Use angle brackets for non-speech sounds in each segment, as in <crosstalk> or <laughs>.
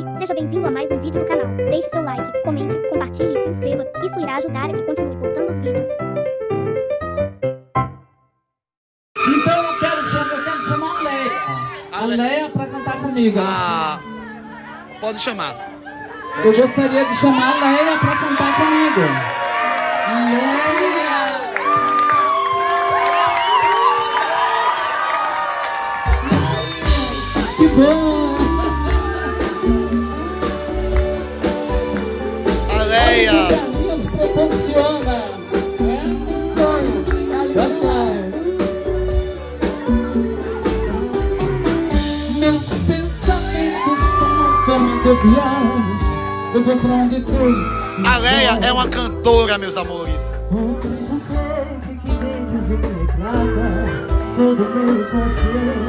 Oi, seja bem-vindo a mais um vídeo do canal. Deixe seu like, comente, compartilhe e se inscreva. Isso irá ajudar a que continue postando os vídeos. Então eu quero chamar, eu quero chamar a Leia. A Leia pra cantar comigo. Ah, pode chamar. Eu gostaria de chamar a Leia pra cantar comigo. Leia! Que bom! Nos proporciona. É? Vamos lá. Meus pensamentos estão. Eu vou pra onde Deus. A Leia é uma cantora, meus amores. Outros que quem de todo meu consciente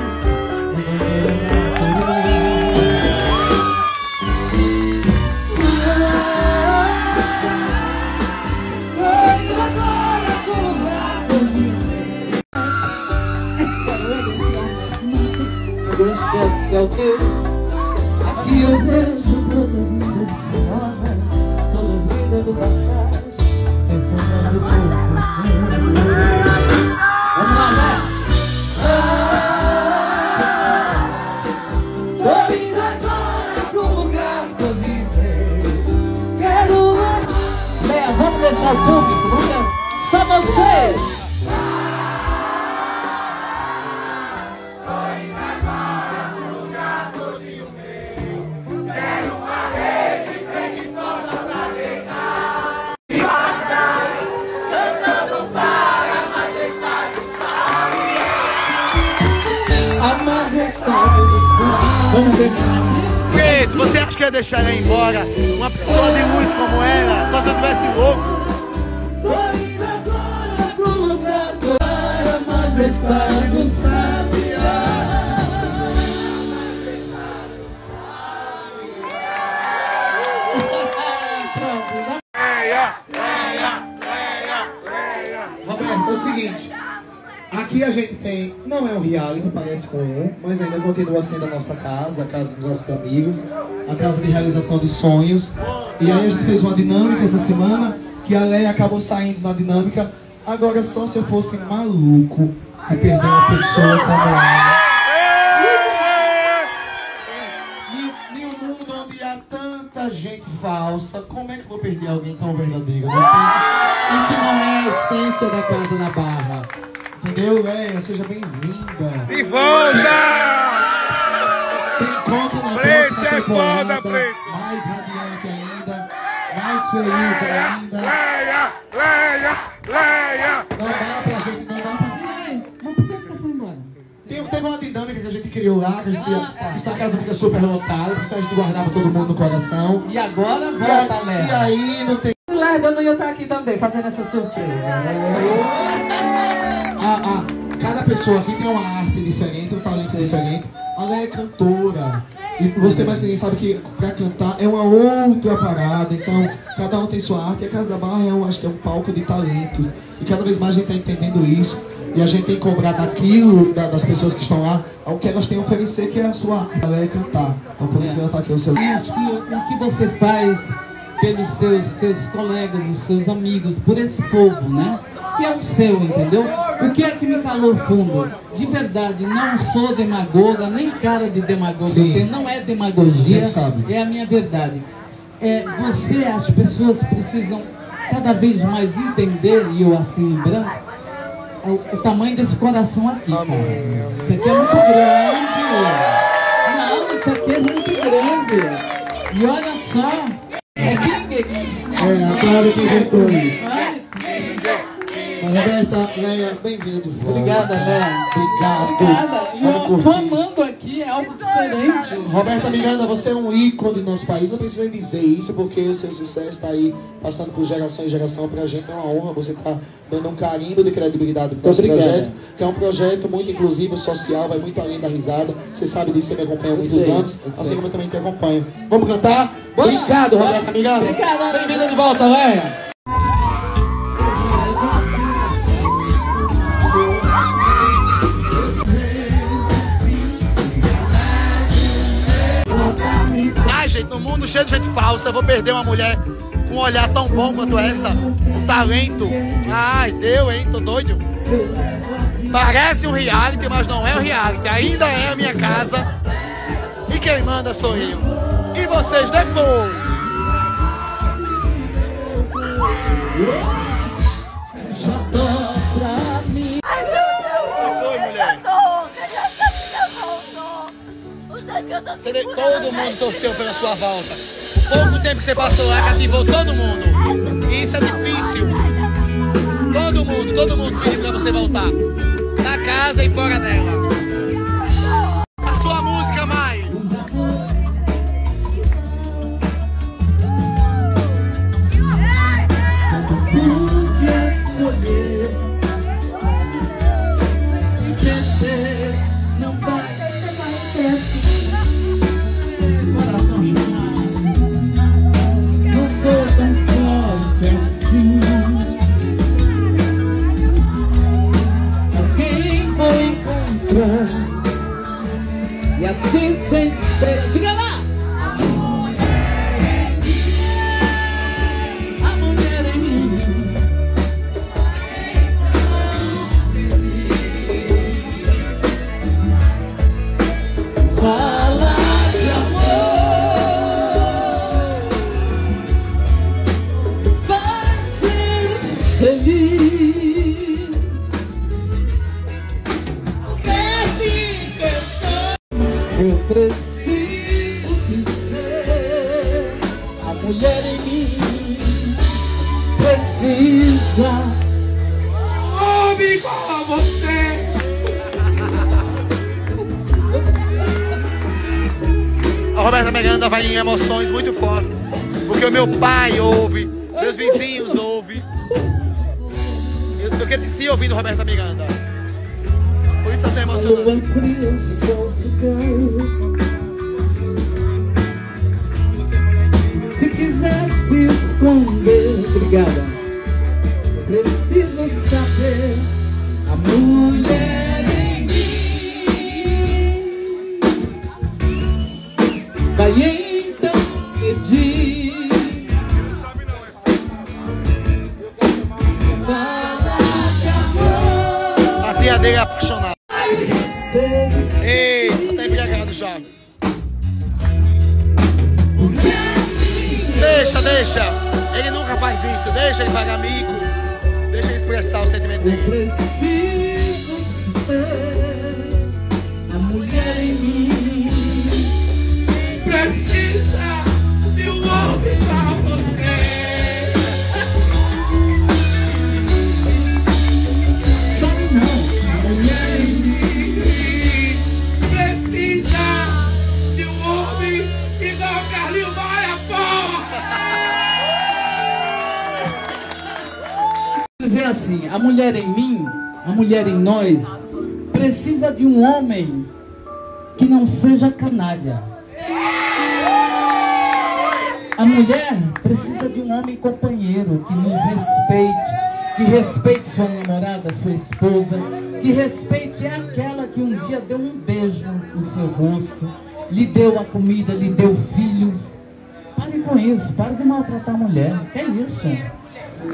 Todas deixar ela embora? Uma pessoa de luz como ela, só se eu tivesse louco. Agora pro lugar do ar, a majestade do Aqui a gente tem, não é um reality, parece com um, mas ainda continua sendo a nossa casa, a casa dos nossos amigos, a casa de realização de sonhos. E aí a gente fez uma dinâmica essa semana, que a Leia acabou saindo na dinâmica. Agora só se eu fosse maluco e perder uma pessoa como ela. Em um mundo onde há tanta gente falsa, como é que eu vou perder alguém tão verdadeiro? Tem- Isso não é a essência da Casa da Barra. Entendeu, Leia? Seja bem-vinda. De volta! Tem encontro na Preto próxima é foda, preto. mais radiante ainda, mais feliz ainda. Leia! Leia! Leia! Não dá pra gente, não dá pra... Ai, mas por que você foi embora? Tem, teve uma dinâmica que a gente criou lá, que a gente que essa casa fica super lotada, porque senão a gente guardava todo mundo no coração. E agora E, a- volta, e Léo. aí não tem... Léo, eu não ia estar aqui também, fazendo essa surpresa. Cada pessoa aqui tem uma arte diferente, um talento diferente. A Léa é cantora. E você, mais ninguém sabe que pra cantar é uma outra parada. Então, cada um tem sua arte. E a Casa da Barra é um, acho que é um palco de talentos. E cada vez mais a gente está entendendo isso. E a gente tem que cobrar daquilo, da- das pessoas que estão lá, o que elas têm a oferecer, que é a sua arte. A Léa é cantar. Então, por isso ela está aqui. O seu... E acho que o que você faz pelos seus, seus colegas, os seus amigos, por esse povo, né? Que é o seu, entendeu? O que é que me calou fundo? De verdade, não sou demagoga, nem cara de demagoga, não é demagogia, é a minha verdade. É, você, as pessoas precisam cada vez mais entender, e eu assim lembrando, o, o tamanho desse coração aqui, cara. Isso aqui é muito grande. Não, isso aqui é muito grande. E olha só. É. É, a Clara que inventou isso. Roberta, Leia, de volta. Obrigada, Léo. Obrigado. Obrigada. Eu tô amando aqui, é algo diferente. Roberta Miranda, você é um ícone do nosso país. Não precisa nem dizer isso, porque o seu sucesso está aí passando por geração em geração. Pra gente é uma honra você estar dando um carimbo de credibilidade pro nosso Obrigada. projeto, que é um projeto muito inclusivo, social, vai muito além da risada. Você sabe disso, você me acompanha há muitos sei, anos, assim sei. como eu também te acompanho. Vamos cantar? Bora! Obrigado! Roberta Miranda. Obrigada. Bem-vinda de volta, Leia. Gente, no mundo cheio de gente falsa, vou perder uma mulher com um olhar tão bom quanto essa, um talento. Ai, deu, hein? Tô doido. Parece um reality, mas não é um reality. Ainda é a minha casa. E quem manda sou eu. E vocês depois. Você vê, todo mundo torceu pela sua volta. O pouco tempo que você passou lá cativou todo mundo. E isso é difícil. Todo mundo, todo mundo pediu pra você voltar. Na casa e fora dela. Roberta Miranda vai em emoções muito fortes. Porque o meu pai ouve, meus vizinhos ouvem. Eu, eu cresci ouvindo Roberta Miranda. Por isso eu tô emocionado. Se quiser se esconder, obrigada. Preciso saber a mulher Deixa. Ele nunca faz isso. Deixa ele pagar mico. Deixa ele expressar o sentimento Eu dele. preciso ser assim, a mulher em mim, a mulher em nós, precisa de um homem que não seja canalha. A mulher precisa de um homem companheiro que nos respeite, que respeite sua namorada, sua esposa, que respeite aquela que um dia deu um beijo no seu rosto, lhe deu a comida, lhe deu filhos. Pare com isso, pare de maltratar a mulher. Que é isso?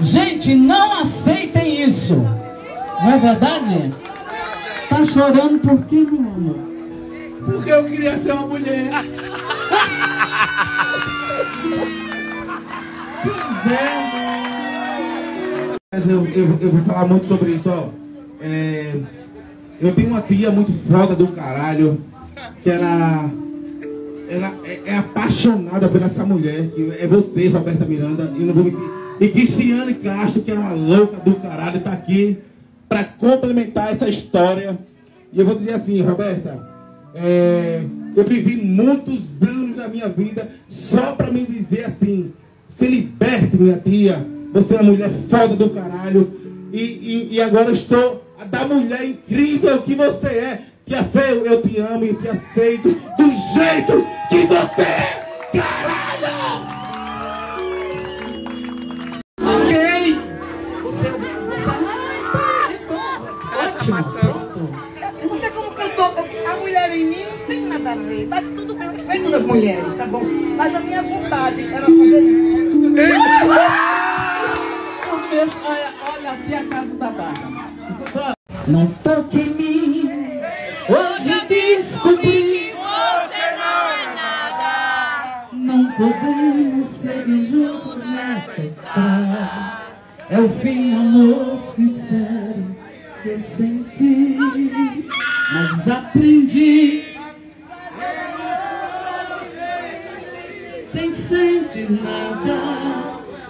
Gente, não aceitem isso. Não é verdade? Tá chorando por quê, meu amor? Porque eu queria ser uma mulher. <laughs> Pois é. Mas eu, eu, eu vou falar muito sobre isso, ó. É, eu tenho uma tia muito foda do caralho, que ela, ela é, é apaixonada por essa mulher, que é você, Roberta Miranda, e não vou mentir. E Cristiane Castro, que é uma louca do caralho, tá aqui para complementar essa história. E eu vou dizer assim, Roberta, é, eu vivi muitos anos da minha vida só para me dizer assim, se liberte, minha tia. Você é uma mulher foda do caralho. E, e, e agora estou da mulher incrível que você é. Que fé eu, eu te amo e te aceito do jeito que você é. Caralho! A ver. Mas tudo bem, respeito das mulheres, tá bom? Mas a minha vontade era fazer isso. Começo, olha, olha aqui a casa da barra. Não toque em mim, hoje descobri. Você não é nada. Não podemos seguir juntos nessa estrada. É o fim, amor sincero que eu senti. Mas aprendi.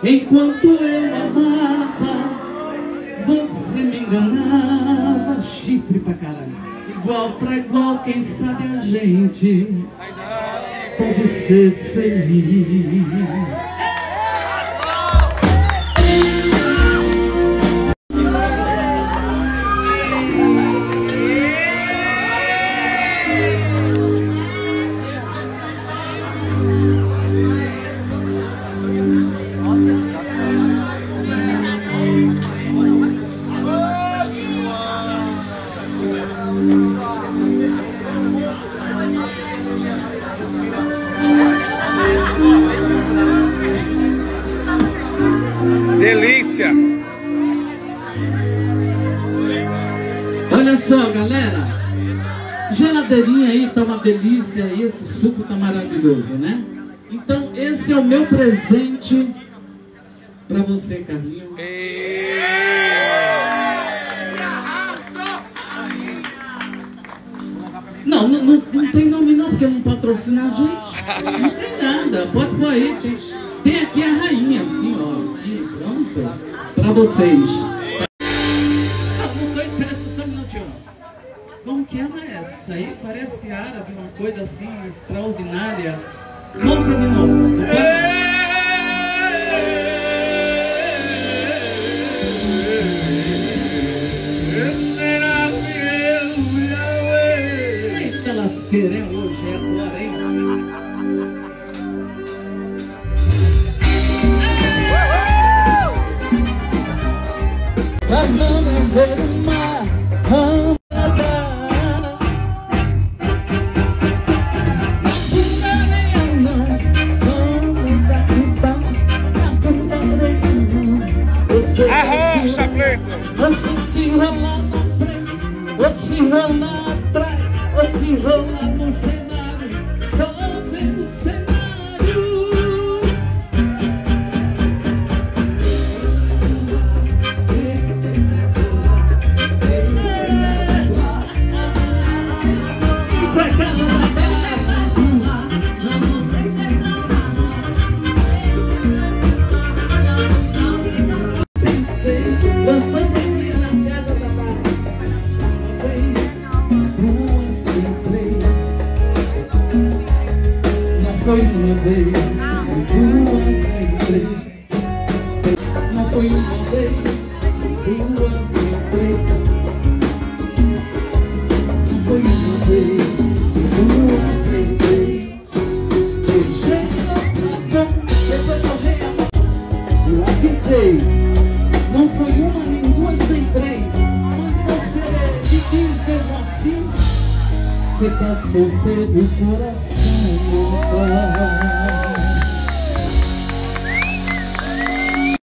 Enquanto eu amava, você me enganava. Chifre pra caralho. Igual pra igual, quem sabe a gente pode ser feliz. Olha só, galera. Geladeirinha aí tá uma delícia, e esse suco tá maravilhoso, né? Então, esse é o meu presente pra você, Carlinhos. Não, não, não, não tem nome não, porque não patrocina a gente. Não tem nada, pode pôr aí. Tem, tem aqui a rainha, assim, ó. Aqui, pronto. Pra vocês. Não, não tô em festa, só um minutinho. Como que é, maestro? Isso aí parece árabe, uma coisa assim extraordinária. Moça de novo. Eu quero- Eita lasqueira, é hoje, é agora, hein? Amada. Na bunda bunda você Arrocha, você se rolar na frente, se rolar atrás, ou se rolar assim. Você